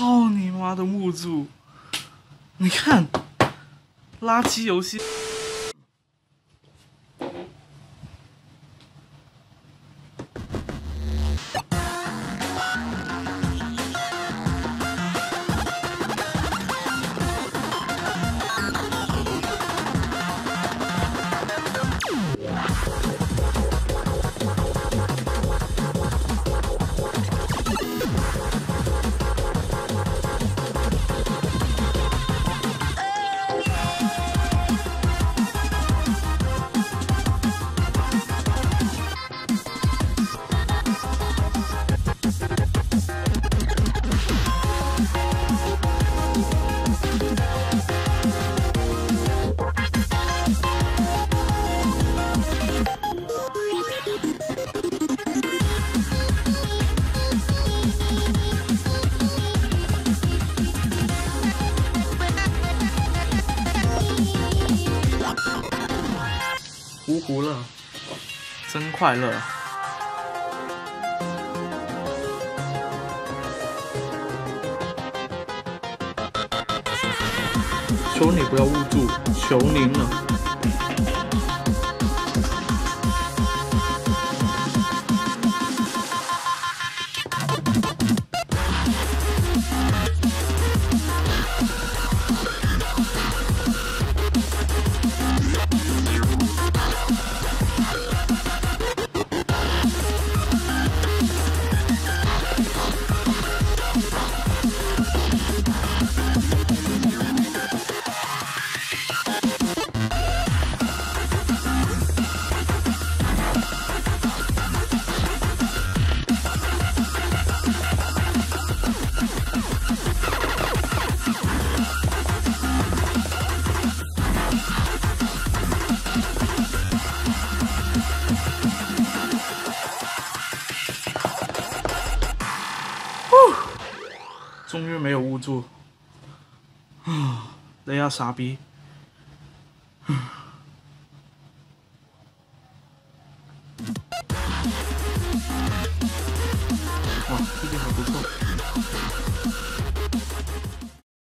操你妈的木柱你看垃圾游戏。芜湖了，真快乐。求你不要误住，求您了。终于没有误住，啊！那下傻逼，啊。